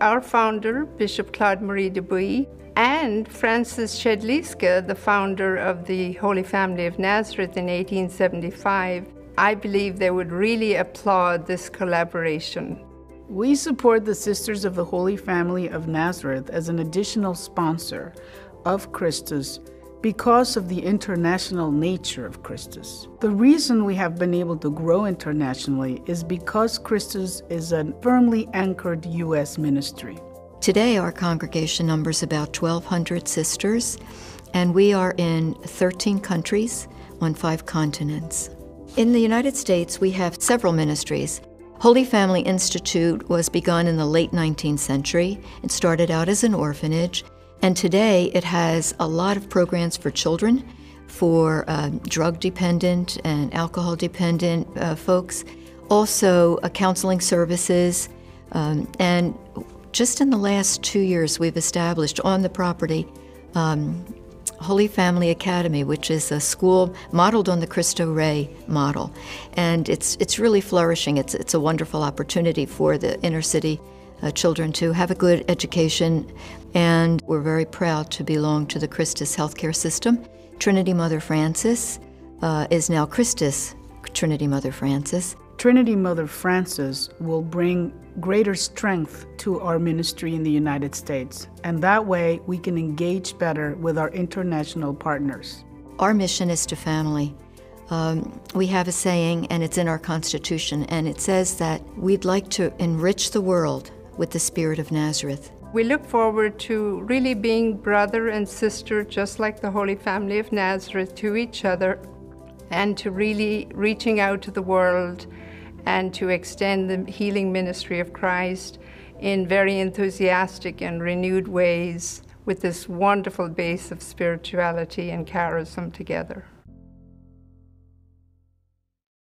Our founder, Bishop Claude Marie Dubuis, and Frances Siedliska, the founder of the Holy Family of Nazareth in 1875, I believe they would really applaud this collaboration. We support the Sisters of the Holy Family of Nazareth as an additional sponsor of Christus because of the international nature of Christus. The reason we have been able to grow internationally is because Christus is a firmly anchored U.S. ministry. Today, our congregation numbers about 1,200 sisters, and we are in 13 countries on five continents. In the United States, we have several ministries. Holy Family Institute was begun in the late 19th century. It started out as an orphanage and today it has a lot of programs for children, for uh, drug dependent and alcohol dependent uh, folks, also uh, counseling services. Um, and just in the last two years, we've established on the property um, Holy Family Academy, which is a school modeled on the Cristo Rey model. And it's, it's really flourishing. It's, it's a wonderful opportunity for the inner city uh, children to have a good education, and we're very proud to belong to the Christus healthcare system. Trinity Mother Frances uh, is now Christus Trinity Mother Frances. Trinity Mother Frances will bring greater strength to our ministry in the United States, and that way we can engage better with our international partners. Our mission is to family. Um, we have a saying, and it's in our Constitution, and it says that we'd like to enrich the world with the Spirit of Nazareth. We look forward to really being brother and sister, just like the Holy Family of Nazareth, to each other, and to really reaching out to the world and to extend the healing ministry of Christ in very enthusiastic and renewed ways with this wonderful base of spirituality and charism together.